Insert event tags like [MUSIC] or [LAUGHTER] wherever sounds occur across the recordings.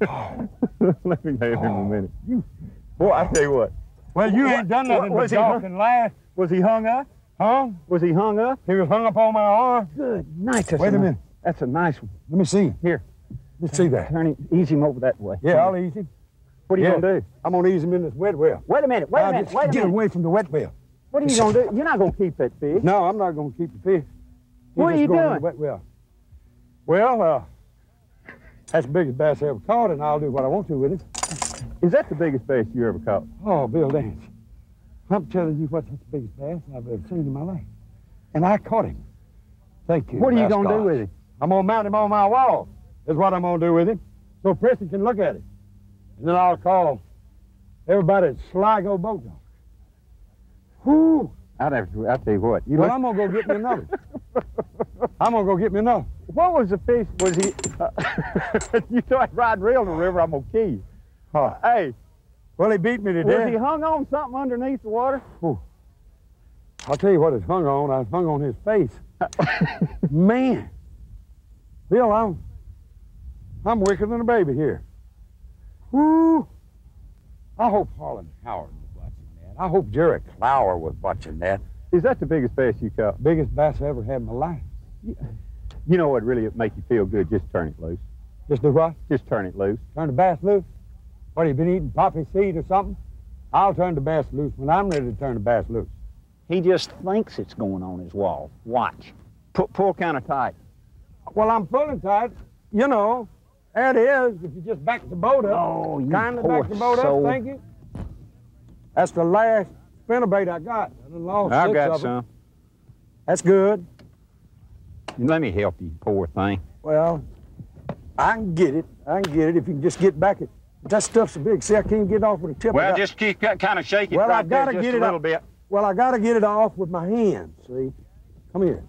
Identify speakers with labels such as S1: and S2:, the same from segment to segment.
S1: [LAUGHS] Let me have him a minute. Boy, I tell you what.
S2: Well, you
S1: What-
S2: ain't done
S1: what-
S2: nothing but
S1: was he
S2: talk and laugh.
S1: Was he hung up?
S2: Huh?
S1: Was he hung up?
S2: He was hung up on my arm.
S1: Good night. That's
S2: Wait a
S1: ni-
S2: minute.
S1: That's a nice one.
S2: Let me see.
S1: Here.
S2: Let's see that.
S1: Turn him, ease him over that way.
S2: Yeah, I'll ease him.
S1: What are you
S2: yeah.
S1: gonna do?
S2: I'm gonna ease him in this wet well.
S1: Wait a minute. Wait
S2: Now
S1: a minute. Wait a
S2: get
S1: minute.
S2: away from the wet well.
S1: What are you gonna do? You're not gonna keep that fish.
S2: No, I'm not gonna keep the fish. He's
S1: What are you doing?
S2: The wet well. Well, uh, that's the biggest bass I ever caught, and I'll do what I want to with it.
S1: Is that the biggest bass you ever caught?
S2: Oh, Bill Dance. I'm telling you what, that's the biggest bass I've ever seen in my life. And I caught him. Thank you.
S1: What are you gonna do with him?
S2: I'm gonna mount him on my wall. Is what I'm gonna do with him, so Preston can look at it. And then I'll call everybody at Sligo Boat Dock. Whoo!
S1: I'd have to. I'll tell you what. You
S2: Well,
S1: look-
S2: I'm gonna go get me another. [LAUGHS] I'm gonna go get me another.
S1: What was the fish? Was he? Uh, [LAUGHS] you start riding reel in the river, I'm gonna kill you.
S2: Huh.
S1: Hey,
S2: Well, he beat me to
S1: was
S2: death.
S1: he hung on something underneath the water?
S2: I'll tell you what it's hung on. I hung on his face. [LAUGHS] Man, Bill, I'm I'm wicker than a baby here. Whoo! I hope Harlan Howard was watching that. I hope Jerry Clower was watching that.
S1: Is that the biggest bass you caught?
S2: Biggest bass I ever had in my life.
S1: You know what really make you feel good? Just turn it loose.
S2: Just do what?
S1: Just turn it loose.
S2: Turn the bass loose? What, have you been eating poppy seed or something? I'll turn the bass loose when I'm ready to turn the bass loose.
S3: He just thinks it's going on his wall. Watch.
S1: Pull, pull kind of tight.
S2: Well, I'm pulling tight. You know, there it is. If you just back the boat up.
S3: Oh, you
S2: Kind
S3: of
S2: back the boat
S3: soul.
S2: up, thank you. That's the last spinnerbait I got. I done lost
S1: I've got
S2: of 'em.
S1: some.
S2: That's good.
S1: Let me help you, poor thing.
S2: Well, I can get it. I can get it if you can just get back it. That stuff's so big. See, I can't get it off with a tip. I
S1: Well, just keep kind of shaking.
S2: Well,
S1: right
S2: I gotta
S1: there
S2: get
S1: a
S2: it
S1: little
S2: up.
S1: bit.
S2: Well, I got to get it off with my hands. See, come here.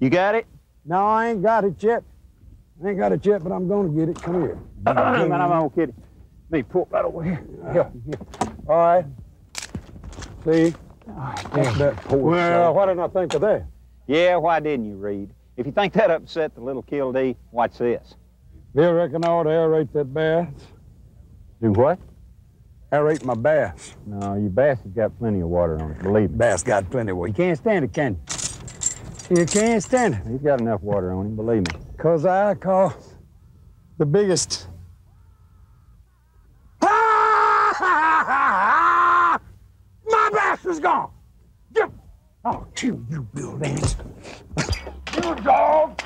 S1: You got it?
S2: No, I ain't got it yet. I ain't got it yet, but I'm going to get it. Come here.
S1: Man, I'm gonna get it. Let me pull that over here.
S2: Help here. All right. See? Oh, That's that.
S1: poor
S2: Well,
S1: soul.
S2: what did I think of that?
S3: Yeah, why didn't you, Reed? If you think that upset the little kildee, watch this.
S2: Bill, reckon I ought to aerate that bass.
S1: Do what?
S2: Aerate my bass.
S1: No, your bass has got plenty of water on it, believe me.
S2: Bass got plenty of water. You can't stand it, can you? You can't stand it.
S1: He's got enough water on him, believe me.
S2: Because I call the biggest. [LAUGHS] My bass is gone. Get. Oh, kill you, Bill Dance. [LAUGHS] You dog.